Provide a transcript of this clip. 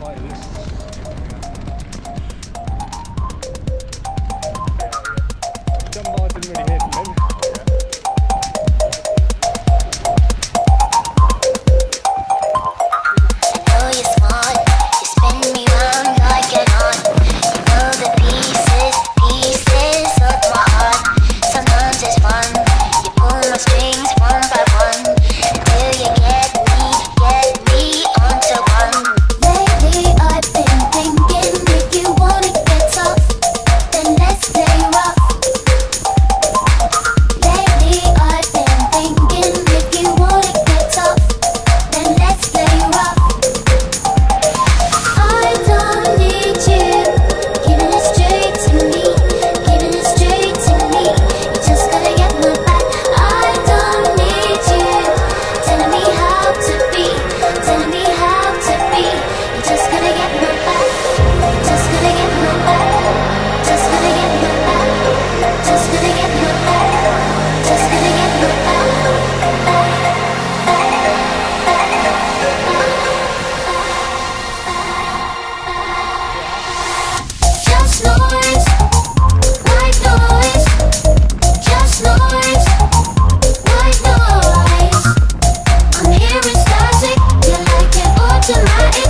like tonight